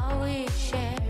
All we share.